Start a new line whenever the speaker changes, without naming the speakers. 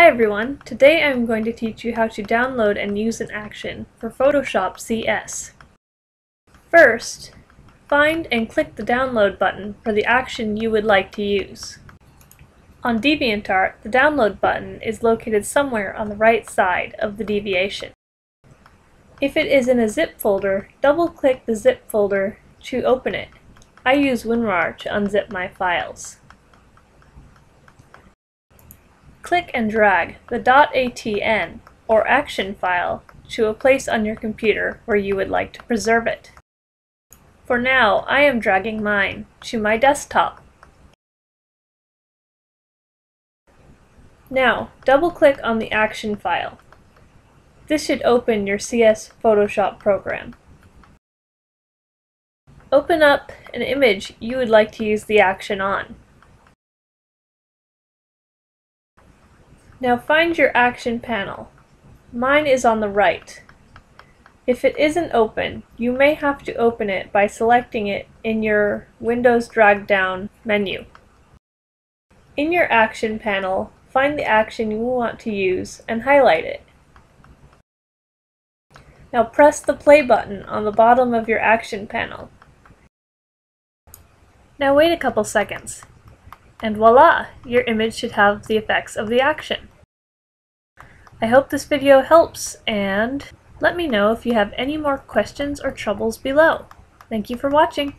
Hi everyone, today I'm going to teach you how to download and use an action for Photoshop CS. First, find and click the download button for the action you would like to use. On DeviantArt, the download button is located somewhere on the right side of the deviation. If it is in a zip folder, double-click the zip folder to open it. I use WinRAR to unzip my files. Click and drag the .atn or action file to a place on your computer where you would like to preserve it. For now, I am dragging mine to my desktop. Now, double-click on the action file. This should open your CS Photoshop program. Open up an image you would like to use the action on. Now find your action panel. Mine is on the right. If it isn't open, you may have to open it by selecting it in your Windows drag down menu. In your action panel, find the action you want to use and highlight it. Now press the play button on the bottom of your action panel. Now wait a couple seconds. And voila! Your image should have the effects of the action. I hope this video helps, and let me know if you have any more questions or troubles below. Thank you for watching!